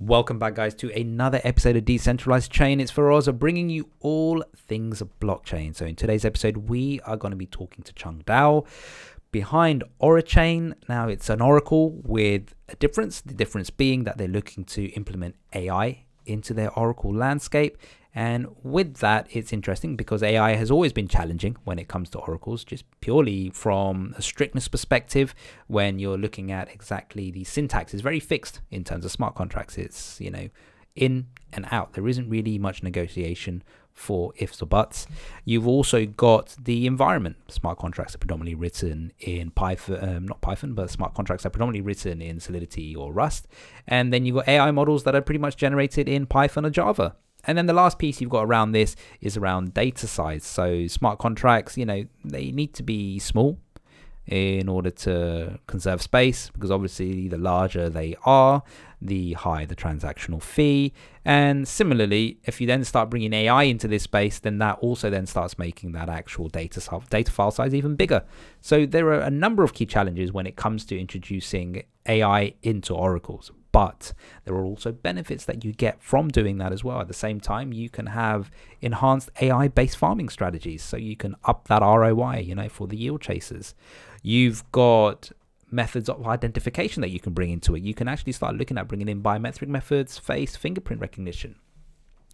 Welcome back, guys, to another episode of Decentralized Chain. It's Feroz bringing you all things blockchain. So, in today's episode, we are going to be talking to Chung Dao behind Oraichain. Now, it's an oracle with a difference. The difference being that they're looking to implement AI into their oracle landscape. And with that, it's interesting because AI has always been challenging when it comes to oracles, just purely from a strictness perspective. When you're looking at exactly the syntax, is very fixed in terms of smart contracts. It's, you know, in and out. There isn't really much negotiation for ifs or buts. You've also got the environment. Smart contracts are predominantly written in Python, um, not Python, but smart contracts are predominantly written in Solidity or Rust. And then you've got AI models that are pretty much generated in Python or Java. And then the last piece you've got around this is around data size. So smart contracts, you know, they need to be small in order to conserve space because obviously the larger they are, the higher the transactional fee. And similarly, if you then start bringing AI into this space, then that also then starts making that actual data data file size even bigger. So there are a number of key challenges when it comes to introducing AI into oracles. But there are also benefits that you get from doing that as well. At the same time, you can have enhanced AI based farming strategies. So you can up that ROI, you know, for the yield chasers. You've got methods of identification that you can bring into it. You can actually start looking at bringing in biometric methods, face, fingerprint recognition.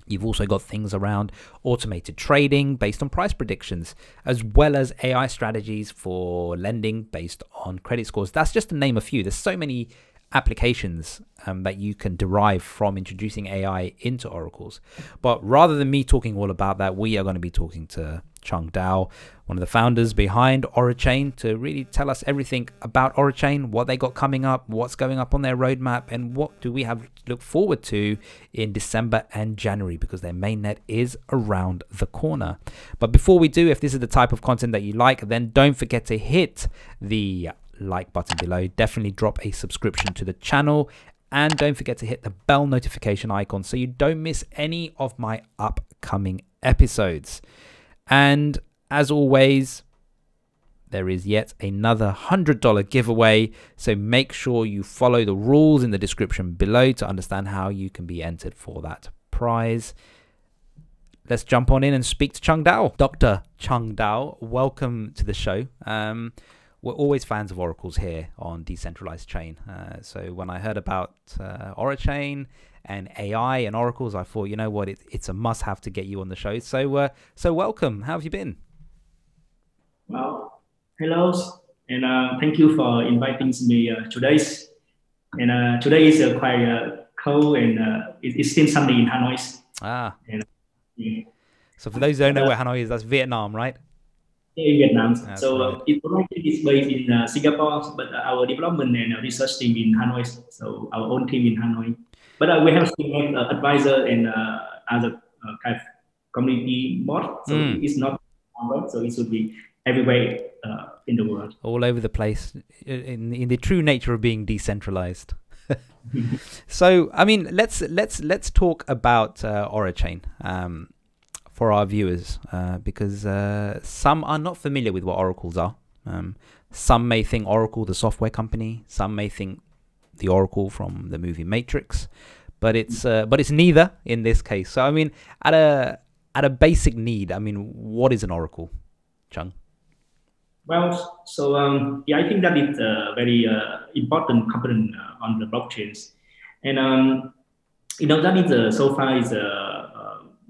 You've also got things around automated trading based on price predictions, as well as AI strategies for lending based on credit scores. That's just to name a few. There's so many applications um, that you can derive from introducing AI into oracles. But rather than me talking all about that, we are going to be talking to Chung Dao, one of the founders behind Oraichain, to really tell us everything about Oraichain, what they got coming up, what's going up on their roadmap, and what do we have to look forward to in December and January because their mainnet is around the corner. But before we do, if this is the type of content that you like, then don't forget to hit the like button below. Definitely drop a subscription to the channel and don't forget to hit the bell notification icon so you don't miss any of my upcoming episodes. And as always, there is yet another $100 giveaway. So make sure you follow the rules in the description below to understand how you can be entered for that prize. Let's jump on in and speak to Chung Dao. Dr. Chung Dao, welcome to the show. Um, we're always fans of oracles here on Decentralized Chain. Uh, so when I heard about uh, Oraichain and AI and oracles, I thought, you know what, it, it's a must-have to get you on the show. So, uh, so welcome. How have you been? Well, hello, and uh, thank you for inviting me uh, today. And uh, today is uh, quite uh, cold, and uh, it, it's still sunny in Hanoi. Ah. And, yeah. So for those who don't know where Hanoi is, that's Vietnam, right? In Vietnam. That's so right. uh, Informatic is based in uh, Singapore, but uh, our development and research team in Hanoi. So our own team in Hanoi. But uh, we have still uh, advisor and uh, other uh, kind of community mod. So mm. it's not so it should be everywhere uh, in the world. All over the place, in, in the true nature of being decentralized. so I mean, let's let's let's talk about uh, Oraichain. Um, for our viewers uh, because uh, some are not familiar with what oracles are. Um, some may think Oracle, the software company. Some may think the Oracle from the movie Matrix, but it's uh, but it's neither in this case. So I mean, at a at a basic need, I mean, what is an Oracle, Chung? Well, so um, yeah, I think that is a very uh, important component uh, on the blockchains, and um, you know that is uh, so far is a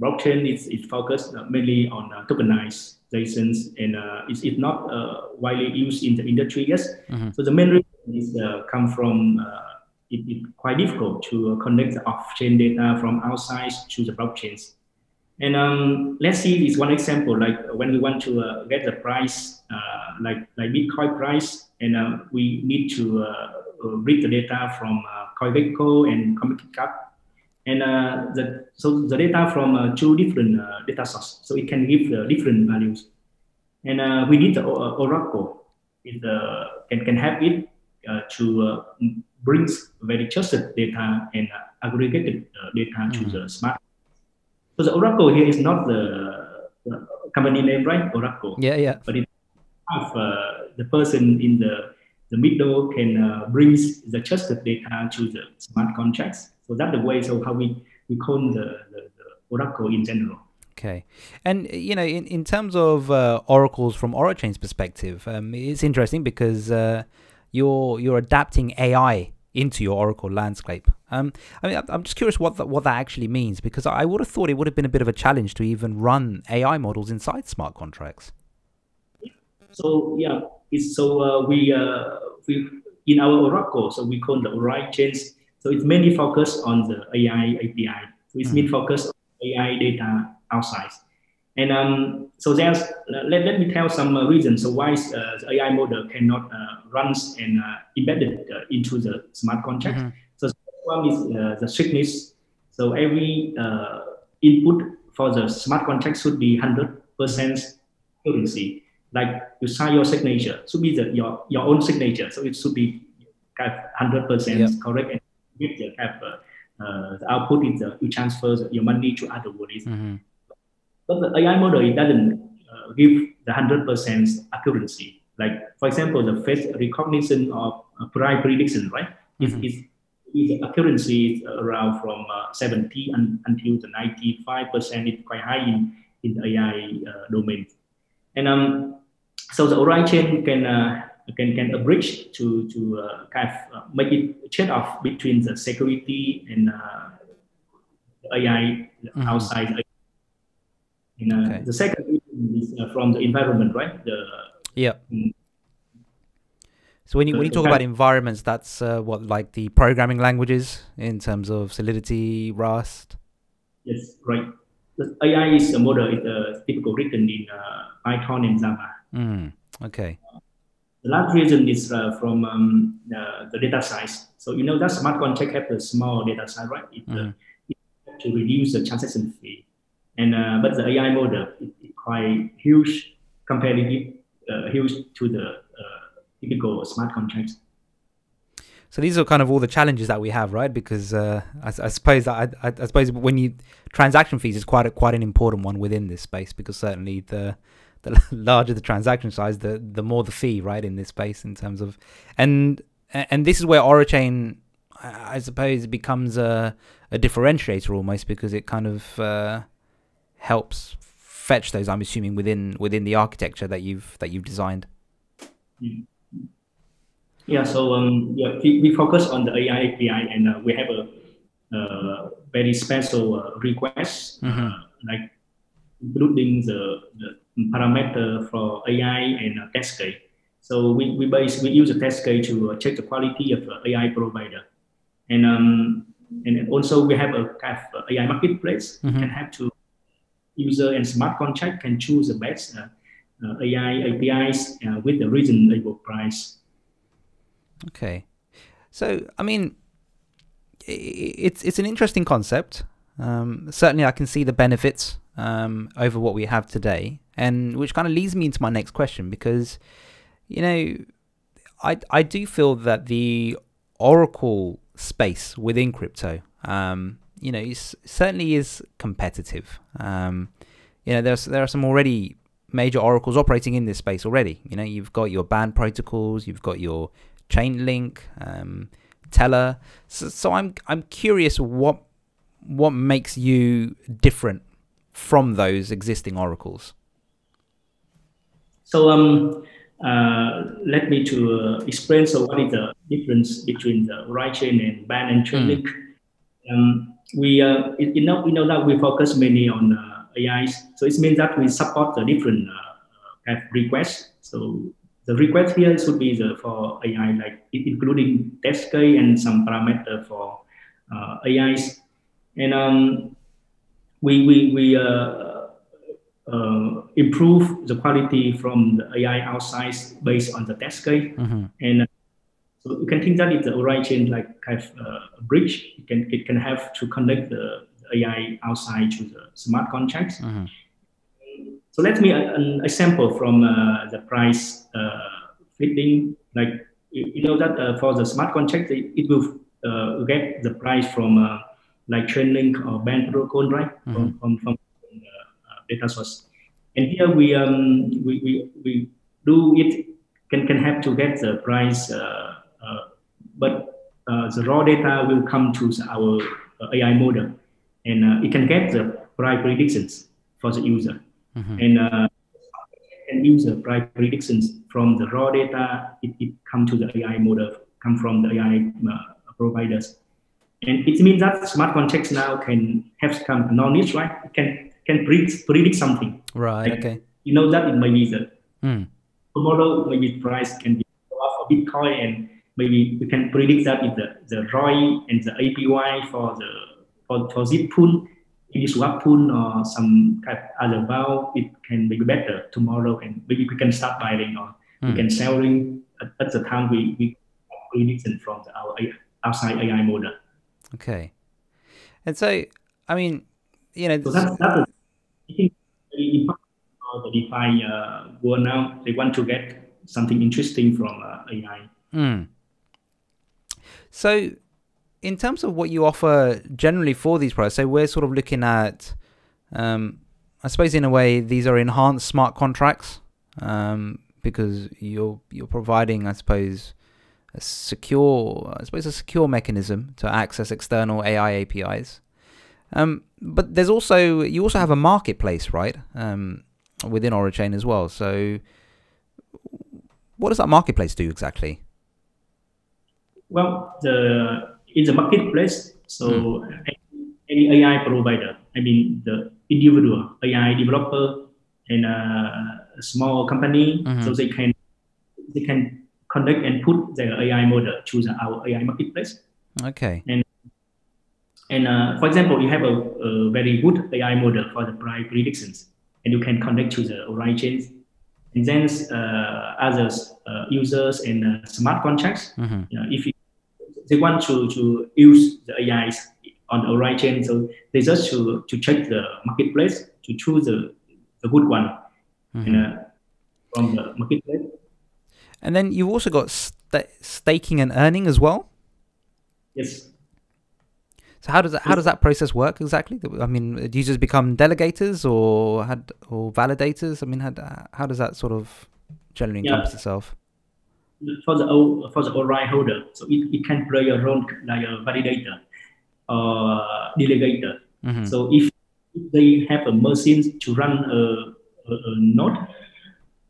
blockchain is, is focused uh, mainly on uh, tokenizations and uh, it's, it's not uh, widely used in the industry yet. Mm-hmm. So the main reason is uh, come from uh, it, it's quite difficult to connect the off-chain data from outside to the blockchains. And um, let's see this one example, like when we want to get the price, like like Bitcoin price, and we need to read the data from CoinGecko and CoinMarketCap and uh, the so the data from uh, two different uh, data sources, so it can give different values. And uh, we need the uh, Oracle. It can can help it to bring very trusted data and aggregated data mm-hmm. to the smart. So the Oracle here is not the, the company name, right? Oracle. Yeah, yeah. But it have the person in the the middle can uh, bring the trusted data to the smart contracts So that's the way. So how we we call the, the, the Oracle in general. Okay, and you know, in, in terms of uh, oracles from Oraichain's perspective, um, it's interesting because uh, you're you're adapting AI into your Oracle landscape. Um, I mean, I'm just curious what that, what that actually means because I would have thought it would have been a bit of a challenge to even run AI models inside smart contracts. So yeah, it's so uh, we uh, we in our Oracle, so we call the Oraichains. So it's mainly focused on the AI API. So it's mainly focused on AI data outside. And um, so there's, let, let me tell some uh, reasons so why uh, the AI model cannot uh, run and uh, embedded uh, into the smart contract. Mm-hmm. So one is uh, the strictness. So every uh, input for the smart contract should be 100% accuracy. Like you sign your signature, should be the, your, your own signature. So it should be 100% yep. correct. And with the, kind of, the output is you transfer your money to other bodies. Mm-hmm but the AI model, it doesn't uh, give the 100% accuracy. Like, for example, the face recognition of uh, price prediction, right? Mm-hmm. Is, is, accuracy is around from uh, 70 and, until the 95%. It's quite high in, in the AI uh, domain. And um, so the Oraichain can uh, can can bridge to to uh, kind of uh, make it trade off between the security and uh, AI mm-hmm. outside and, uh, okay. The second is uh, from the environment, right? The, yeah. Mm, so when you when you talk about environments, that's uh, what like the programming languages in terms of Solidity, Rust. Yes, right. The AI is a model. It's uh, typical written in uh, Python and Java. Mm, okay. The last reason is uh, from um, the data size. So you know that smart contract have a small data size, right? It, mm. it to reduce the transaction fee. And uh, but the AI model is quite huge, comparatively uh, huge to the uh, typical smart contracts. So these are kind of all the challenges that we have, right? Because uh, I, I, suppose that I, I, suppose when you transaction fees is quite a, quite an important one within this space because certainly the the larger the transaction size, the the more the fee, right, in this space in terms of and and this is where Oraichain, I suppose, becomes a a differentiator almost because it kind of uh, helps fetch those. I'm assuming within within the architecture that you've that you've designed. Yeah. So um, yeah, we, we focus on the AI API, and uh, we have a uh, very special uh, request, uh, mm-hmm. like including the, the parameter for AI and uh, test case. So we, we base we use a test case to uh, check the quality of the AI provider, and um, and also we have a kind of AI marketplace. Mm-hmm. can have to user and smart contract can choose the best uh, uh, AI APIs uh, with the reasonable price. Okay, so I mean, it's it's an interesting concept. Um, certainly, I can see the benefits um, over what we have today, and which kind of leads me into my next question because, you know, I I do feel that the Oracle space within crypto um, you know, certainly is competitive. Um, you know, there's there are some already major oracles operating in this space already. You know, you've got your band protocols, you've got your Chainlink, um, Tellor. So, so I'm I'm curious what what makes you different from those existing oracles. So um, uh, let me to uh, explain. So what is the difference between the Oraichain and band and Chainlink? Mm. Um, we uh, you know we know that we focus mainly on uh, AIs, so it means that we support the different uh, uh requests. So the request here should be the for AI, like including test case and some parameter for uh, AIs, and um, we we we uh, uh, improve the quality from the AI outside based on the test case, mm-hmm. and so you can think that it's the Oraichain like kind of uh, a bridge. It can it can have to connect the AI outside to the smart contracts. Mm-hmm. So let me uh, an example from uh, the price uh, fitting. Like you, know that uh, for the smart contract, it, it will uh, get the price from uh, like Chainlink or Band protocol, right? Mm-hmm. From from, from data source. And here we um we, we, we do it can can have to get the price uh, but uh, the raw data will come to our AI model, and it can get the price predictions for the user, mm-hmm. and and the price predictions from the raw data. It, it come to the AI model, come from the AI providers. And it means that smart contracts now can have some knowledge, right? It can can predict, predict something. Right. Like, okay. You know that it may be the mm. tomorrow maybe price can be for Bitcoin and maybe we can predict that if the, the ROI and the APY for the for, for zip pool, in swap pool or some kind of other value, it can be better tomorrow and maybe we can start buying or mm. we hmm. can selling at, at the time we, we prediction from the, our outside AI model. Okay. And so, I mean, you know, so that's, that's think very important for the DeFi uh, world now. They want to get something interesting from uh, AI. Mm. So, in terms of what you offer generally for these products, so we're sort of looking at, um, I suppose, in a way, these are enhanced smart contracts um, because you're you're providing, I suppose, a secure, I suppose, a secure mechanism to access external AI APIs. Um, but there's also you also have a marketplace, right, um, within Oraichain as well. So, what does that marketplace do exactly? Well, the it's a marketplace. So mm. any AI provider, I mean the individual AI developer and a small company, mm-hmm. so they can they can connect and put their AI model to the, our AI marketplace. Okay. And and uh, for example, you have a, a, very good AI model for the price predictions, and you can connect to the Oraichains. And then uh, others, uh, users and uh, smart contracts, mm-hmm. you know, if you, they want to, to use the AIs on Oraichain, so they just to, to check the marketplace to choose the, the good one mm-hmm. and, uh, from the marketplace. And then you've also got st- staking and earning as well. Yes. So how does that how does that process work exactly? I mean, do users become delegators or had or validators? I mean, how how does that sort of generally encompass yeah. itself? For the for the ORAI holder, so it, it can play a role like a validator or delegator. Mm-hmm. So if they have a machine to run a, a, a node,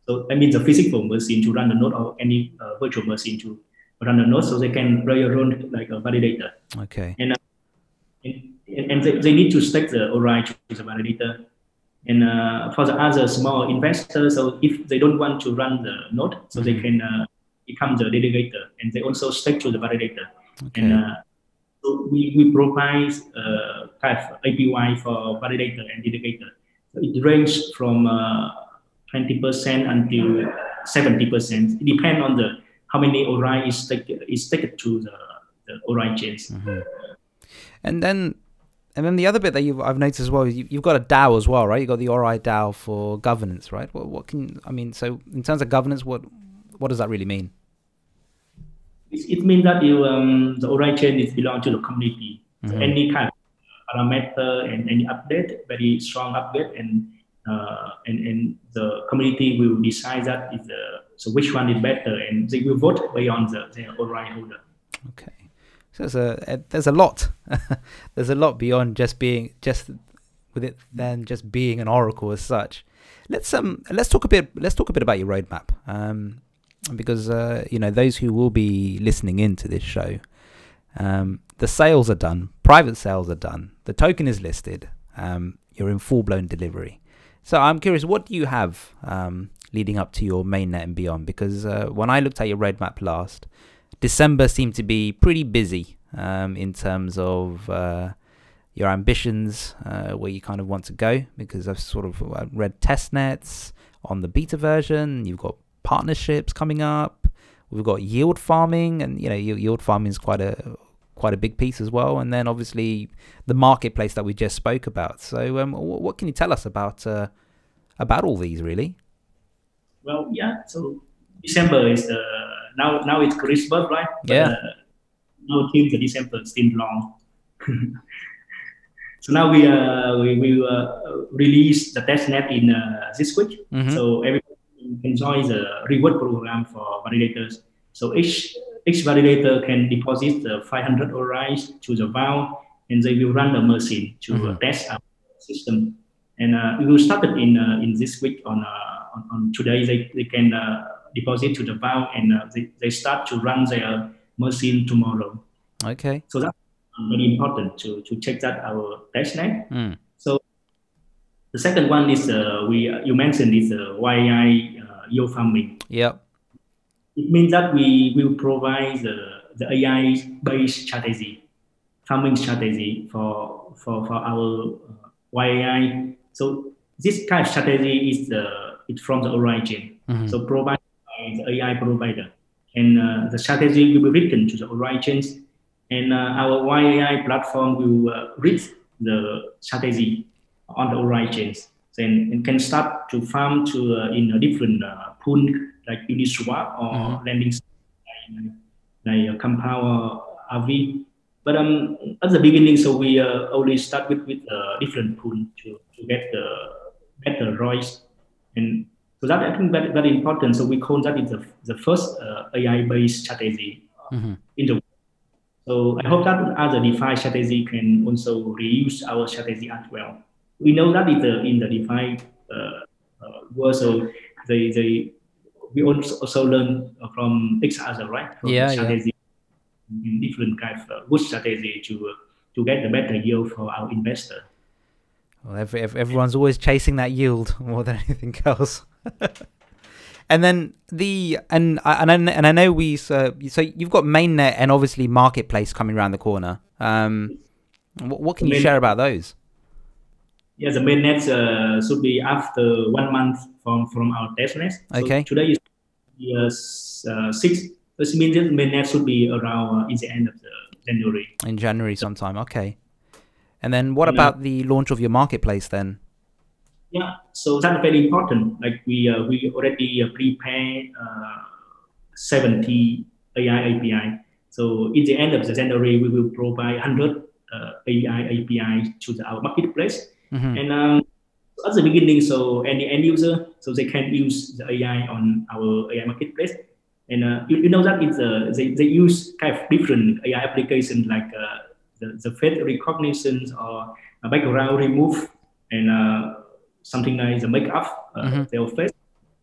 so that means a physical machine to run the node or any uh, virtual machine to run the node, so they can play a role like a validator. Okay. And uh, and, and they, they, need to stake the ORAI to the validator. And uh, for the other small investors, so if they don't want to run the node, so mm-hmm. they can uh, become the delegator, and they also stake to the validator. Okay. And uh, so we, we provide uh, kind of APY for validator and delegator. So it ranges from 20% uh, until 70%. It depends on the how many ORAI is staked, is staked to the, the Oraichains. Mm-hmm. And then and then the other bit that you've I've noticed as well, you, have got a DAO as well, right? You've got the ORAI DAO for governance, right? What, what can I mean? So in terms of governance, what what does that really mean? It, means that you um, the Oraichain is belong to the community. Mm-hmm. So any kind of parameter and any update, very strong update, and uh, and and the community will decide that if the so which one is better, and they will vote based on the, the ORAI holder. Okay. So there's a, there's a lot. there's a lot beyond just being just with it than just being an oracle as such. Let's um let's talk a bit let's talk a bit about your roadmap. Um, because uh, you know those who will be listening into this show, um, the sales are done, private sales are done, the token is listed, um, you're in full blown delivery. So I'm curious, what do you have um, leading up to your mainnet and beyond? Because uh, when I looked at your roadmap last, December seemed to be pretty busy um, in terms of uh, your ambitions, uh, where you kind of want to go. Because I've sort of uh, read test nets on the beta version. You've got partnerships coming up. We've got yield farming, and you know yield farming is quite a quite a big piece as well. And then obviously the marketplace that we just spoke about. So um, what can you tell us about uh, about all these really? Well, yeah. So December is the now now it's Christmas, right? But, yeah. Uh, now till the December still long. so now we uh we will uh, release the test net in uh, this week. Mm-hmm. So everybody can join the reward program for validators. So each each validator can deposit the 500 ORAIs to the vault, and they will run the machine to Mhm. test our system. And uh, we will start it in uh, in this week on, uh, on on today. They, they can uh, deposit to the vault, and uh, they, they start to run their machine tomorrow. Okay. So that's very important to to check that our testnet. Mm. So the second one is uh, we you mentioned is uh, YI uh, yield farming. Yep. It means that we will provide the, the AI based strategy, farming strategy for for, for our uh, YAI. So this kind of strategy is the it's from the Oraichain. Mhm. So provided the AI provider, and uh, the strategy will be written to the Oraichains, and uh, our YAI platform will uh, read the strategy on the Oraichains. Then it can start to farm to uh, in a different uh, pool like Uniswap or Mhm. lending like, like uh, Compound or Aave. But um, at the beginning, so we uh, only start with with uh, different pool to, to get the better ROIs, and so that I think very, very important. So we call that is the, the first uh, AI-based strategy Mhm. in the world. So I hope that other DeFi strategy can also reuse our strategy as well. We know that in the in the DeFi uh, uh, world, so they they we also also learn from each other, right? From Yeah, yeah. in different kind of uh, good strategy to uh, to get the better yield for our investor. Well, every, everyone's always chasing that yield more than anything else. and then the and I and I, and I know we uh, so you've got mainnet and obviously marketplace coming around the corner. Um, what, what can you share about those? Yeah, the mainnet uh, should be after one month from from our testnet. So Okay. Today is yes, uh, six. This means that mainnet should be around uh, in the end of the January. In January sometime. Okay. And then what uh, about the launch of your marketplace then? Yeah, so that's very important. Like we uh, we already uh, prepare uh, 70 AI API. So in the end of the January, we will provide 100 uh, AI API to the, our marketplace. Mhm. And um, at the beginning, so any end user, so they can use the AI on our AI marketplace. And uh, you, you know that it's uh, they, they use kind of different AI applications like uh, the, the face recognition or background remove and uh, something like the makeup uh, Mhm. their face.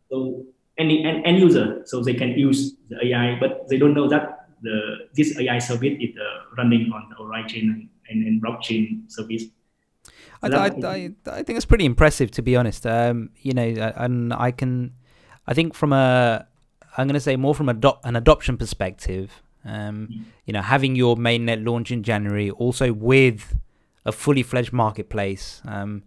So any end, end user, so they can use the AI, but they don't know that the this AI service is uh, running on the Oraichain and, and blockchain service. I, I, I, I think it's pretty impressive to be honest. Um, you know, and I can, I think from a, I'm going to say more from a an adoption perspective. Um, Mm. you know, having your mainnet launch in January, also with a fully fledged marketplace, um,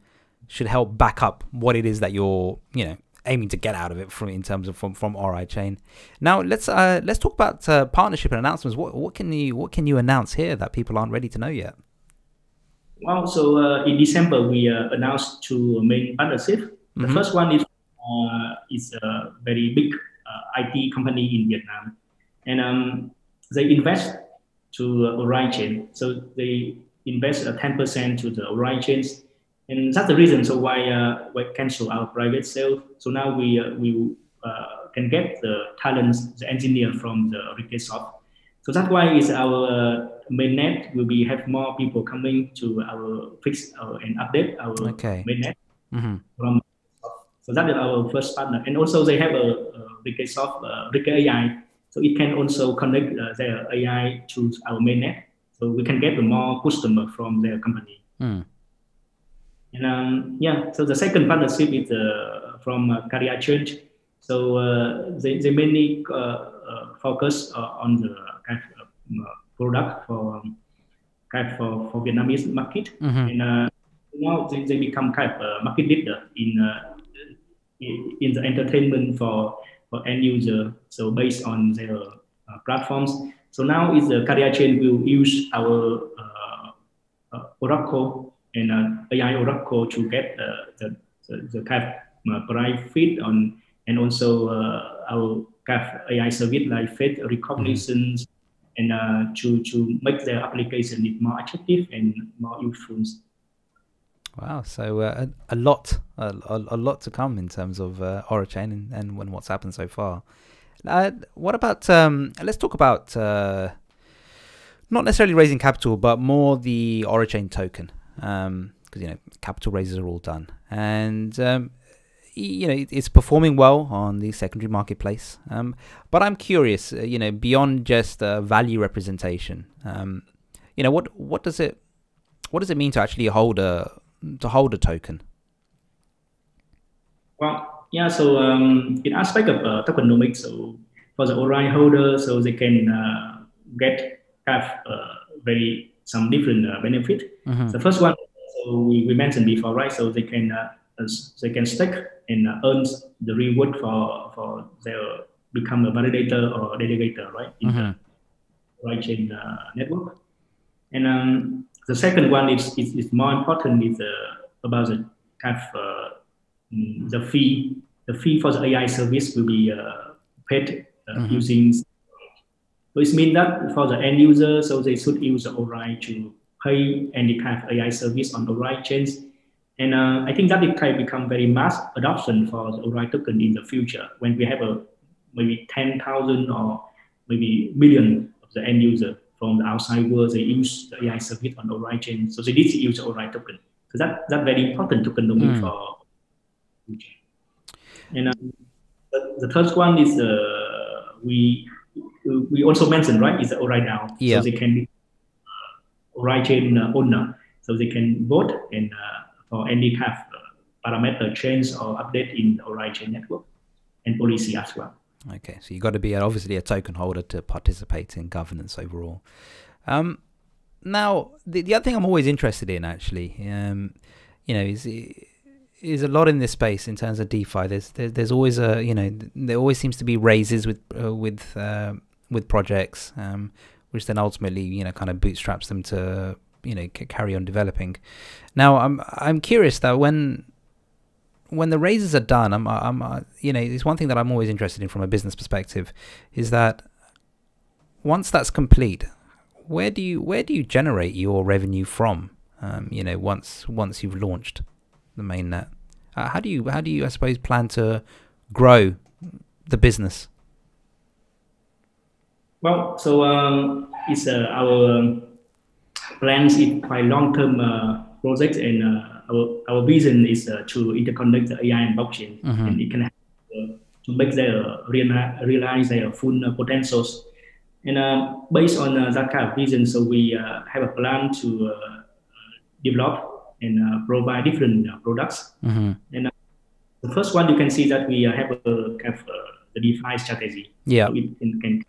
should help back up what it is that you're, you know, aiming to get out of it from in terms of from from Oraichain. Now let's uh, let's talk about uh, partnership and announcements. What what can you what can you announce here that people aren't ready to know yet? Well, so uh, in December we uh, announced two main partnerships. The Mhm. first one is uh, is a very big uh, IT company in Vietnam, and um, they invest to uh, Oraichain. So they invest ten percent to the Oraichains, and that's the reason. So why uh, we cancel our private sale. So now we uh, we uh, can get the talents, the engineer from the Rikkeisoft. So that's why is our uh, mainnet will be have more people coming to our fix uh, and update our Okay. mainnet hmm from. So that is our first partner, and also they have a, a Rikkeisoft uh, Rikkei AI, so it can also connect uh, their AI to our mainnet, so we can get more customer from their company. Mm. And um, yeah, so the second partnership is uh, from uh, KardiaChain. So uh, they, they mainly uh, uh, focus uh, on the kind of uh, product for um, kind of for, for Vietnamese market. hmm And uh, now they, they become kind of market leader in, uh, in in the entertainment for, for end user. So based on their uh, platforms. So now is the KardiaChain will use our uh, uh, Oracle and uh, AI Oracle to get uh, the, the, the kind of uh, price feed on and also uh, our kind of AI service like face recognition and uh, to, to make the application more attractive and more useful. Wow, so uh, a, a lot, a, a, lot to come in terms of uh, Oraichain and, and when what's happened so far. Uh, what about um, let's talk about uh, not necessarily raising capital, but more the Oraichain token, because um, you know capital raises are all done, and um, you know it's performing well on the secondary marketplace. Um, but I'm curious, uh, you know, beyond just uh, value representation, um, you know, what what does it what does it mean to actually hold a to hold a token? Well, yeah. So um, in aspect of uh, tokenomics, so for the ORAI holder, so they can uh, get have uh, very some different uh, benefit. Mm-hmm. The first one, so we, we mentioned before, right? So they can uh, they can stake and earn the reward for for their become a validator or delegator, right? In mm-hmm. the right chain network. And um, the second one is, is, is more important is uh, about the kind of uh, mm, the fee. The fee for the AI service will be uh, paid mm-hmm. using. So it means that for the end user, so they should use the ORAI to pay any kind of AI service on Oraichains. And uh, I think that it can become very mass adoption for the ORAI token in the future when we have a maybe 10,000 or maybe million of the end user from the outside world, they use the AI service on the Oraichain. So they need to use the ORAI token. So that that's very important token domain mm. for future. And um, the, the third one is uh, we we also mentioned right is the ORI now. Yeah. So they can be uh, Oraichain uh, owner. So they can vote and uh, for any kind of uh, parameter change or update in the Oraichain network and policy as well. Okay, so you've got to be obviously a token holder to participate in governance overall. Um, now, the, the other thing I'm always interested in, actually, um, you know, is is a lot in this space in terms of DeFi. There's there's, there's always a you know there always seems to be raises with uh, with uh, with projects, um, which then ultimately you know kind of bootstraps them to you know carry on developing. Now, I'm I'm curious though when when the raises are done, I'm, I'm, uh, you know, it's one thing that I'm always interested in from a business perspective, is that once that's complete, where do you where do you generate your revenue from? Um, you know, once once you've launched the mainnet, uh, how do you how do you I suppose plan to grow the business? Well, so um, it's uh, our um, plans is quite long term uh, project and uh, our, our vision is uh, to interconnect the AI and blockchain, mm-hmm. and it can help, uh, to make their realize, realize their full uh, potentials. And uh, based on uh, that kind of vision, so we uh, have a plan to develop and provide different products. Mm-hmm. And the first one you can see that we have a kind of the DeFi strategy. Yeah, so it can, can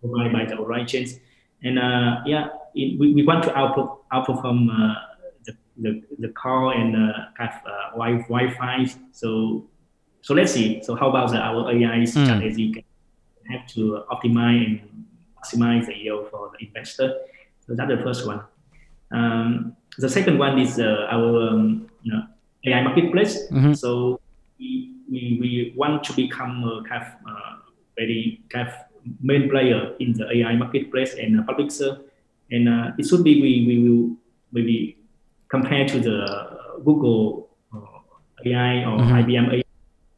provide by the Oraichains. And yeah, it, we, we want to outperform, outperform the, the car and uh, kind of uh, wi- Wi-Fi. So so let's see. So how about the, our AI mm. strategy can have to optimize and maximize the yield for the investor. So that's the first one. Um, the second one is uh, our um, you know, AI marketplace. Mm-hmm. So we, we, we want to become a kind of uh, very kind of main player in the AI marketplace and uh, publisher. And uh, it should be we, we will maybe compared to the Google uh, AI or mm-hmm. IBM AI,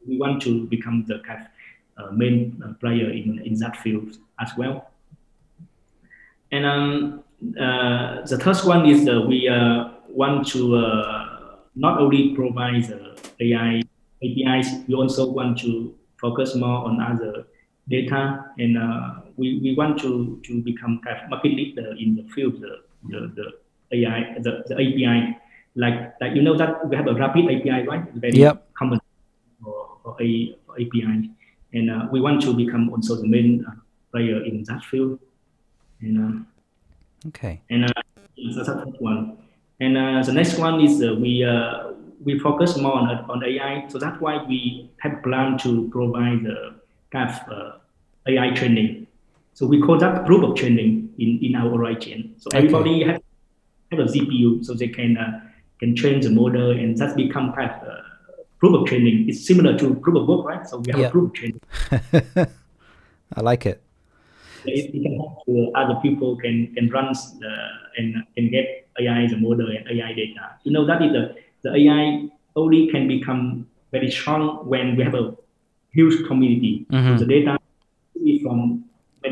we want to become the kind of, uh, main uh, player in, in that field as well. And um, uh, the third one is uh, we uh, want to not only provide the AI APIs, we also want to focus more on other data, and we, we want to, to become kind of market leader in the field, the, the, the AI, the, the API, like like you know that we have a rapid API, right? very yep. common for, for, a, for API, and uh, we want to become also the main uh, player in that field. And uh, okay, and uh, that's the one. And uh, the next one is uh, we uh, we focus more on on AI, so that's why we have plan to provide the kind of uh, AI training. So we call that proof of training in, in our Oraichain. So okay. everybody has have a GPU so they can uh, can train the model and that's become kind of uh, proof of training. It's similar to proof of work, right? So we have yeah. a proof of training. I like it. It, it can help to other people can can run the, and can get AI the model and AI data. You know that is the the AI only can become very strong when we have a huge community. Mm-hmm. So the data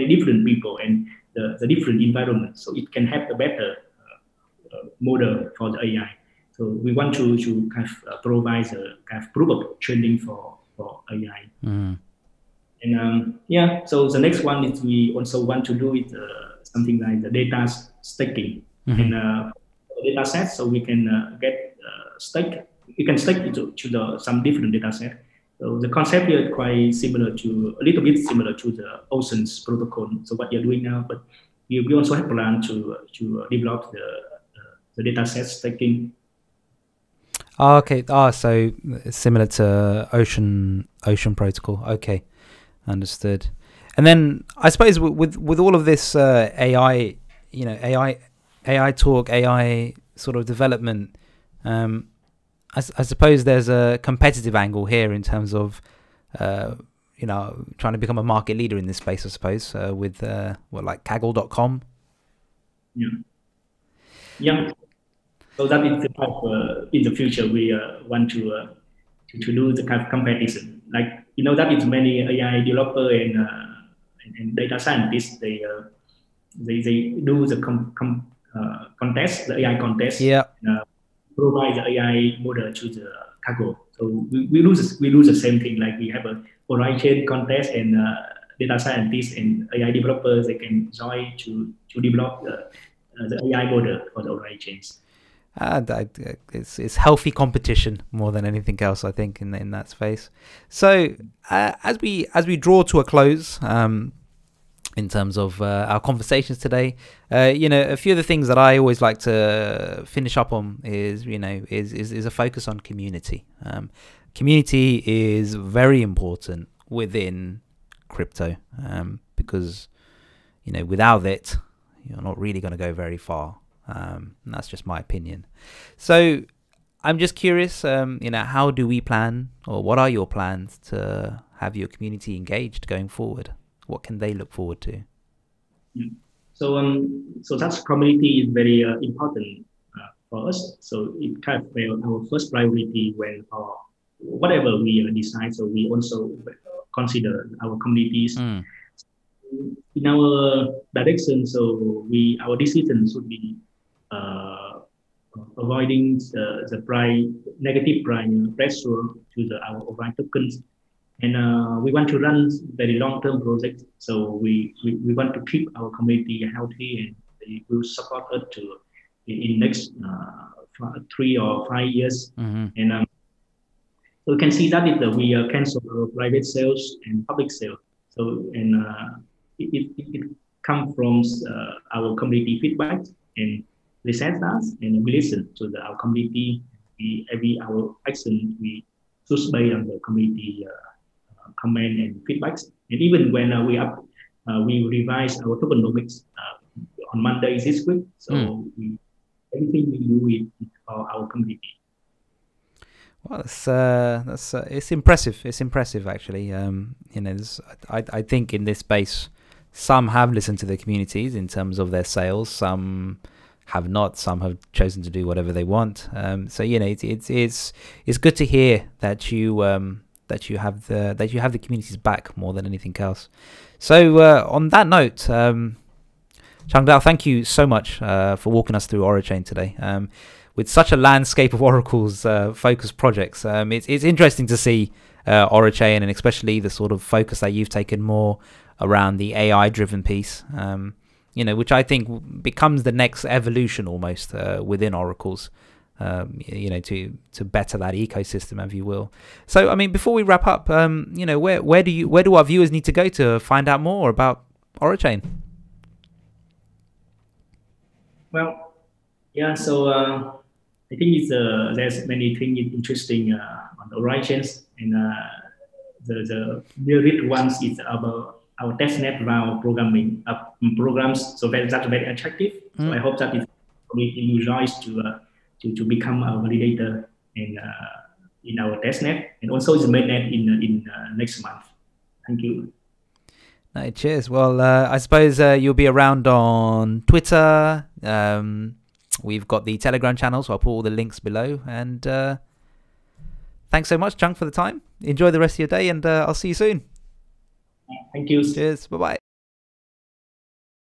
different people and the, the different environment. So it can have a better uh, uh, model for the AI. So we want to, to kind of uh, provide a kind of proof of training for, for AI. Mm. And um, yeah, so the next one is we also want to do it uh, something like the data staking Mhm. and uh, data set. so we can uh, get uh, stake. You can stake it to, to the some different data set. So the concept here is quite similar to a little bit similar to the Ocean's protocol. So what you're doing now, but we, also have plan to to develop the uh, the data sets staking. Oh, okay. Ah, so similar to Ocean Ocean Protocol. Okay, understood. And then I suppose with with all of this uh, AI, you know, AI AI talk, AI sort of development. Um, I, I suppose there's a competitive angle here in terms of, uh, you know, trying to become a market leader in this space. I suppose uh, with uh, what like Kaggle.com. Yeah. Yeah. So that is the type uh, in the future we uh, want to, uh, to to do the kind of competition. Like you know that is many AI developer and uh, and, and data scientists they uh, they they do the com, com, uh, contest the AI contest Yeah. Provide the AI model to the Kaggle. So we, we lose we lose the same thing like we have a Oraichain contest and uh, data scientists and AI developers they can join to to develop the, uh, the AI model for the Oraichains. Uh, that- uh, it's it's healthy competition more than anything else, I think, in in that space. So uh, as we as we draw to a close, um, in terms of uh, our conversations today, uh, you know, a few of the things that I always like to finish up on is you know is is, is a focus on community. Um, community is very important within crypto um, because you know without it, you're not really going to go very far. Um, and that's just my opinion. So I'm just curious, um, you know, how do we plan, or what are your plans to have your community engaged going forward? What can they look forward to? So um, so that community is very uh, important uh, for us. So it kind of well, our first priority when uh, whatever we uh, decide. So we also consider our communities Mm. in our direction. So we our decision should be uh, avoiding the, the price negative price pressure to the our overall tokens. And uh, we want to run very long-term projects. So we, we, we want to keep our community healthy and they will support us to in, next uh, three or five years. hmm And um, so we can see that that we uh, cancel our private sales and public sales. So and uh, it, it, it comes from uh, our community feedback and listen us and we listen to the, our community. We, every our action we choose based on the community uh, comment and feedbacks. And even when uh, we up, uh, we revise our tokenomics uh, on Monday this week. So Mm. we, everything we do is for our community. Well, that's uh, that's uh, it's impressive. It's impressive, actually. Um, you know, I I think in this space, some have listened to the communities in terms of their sales. Some have not. Some have chosen to do whatever they want. Um, so you know, it's it's it's it's good to hear that you um that you have the that you have the communities back more than anything else. So uh, on that note, um, Chung Dao, thank you so much uh, for walking us through Oraichain today. Um, with such a landscape of Oracle's uh, focused projects, um, it's it's interesting to see uh, and especially the sort of focus that you've taken more around the AI-driven piece. Um, you know, which I think becomes the next evolution almost uh, within Oracle's. Um, you know, to to better that ecosystem, if you will. So, I mean, before we wrap up, um, you know, where where do you where do our viewers need to go to find out more about Oraichain? Well, yeah. So uh, I think it's uh, there's many things interesting uh, on the Oraichains, and uh, the the nearest ones is about our testnet round programming uh, programs. So that, that's very attractive. So Mm. I hope that it will rise to uh, to to become a validator in uh, in our testnet, and also is mainnet in uh, in uh, next month. Thank you. No, cheers. Well, uh, I suppose uh, you'll be around on Twitter. Um, we've got the Telegram channel, so I'll put all the links below. And uh, thanks so much, Chung, for the time. Enjoy the rest of your day, and uh, I'll see you soon. Thank you. Cheers. Bye bye.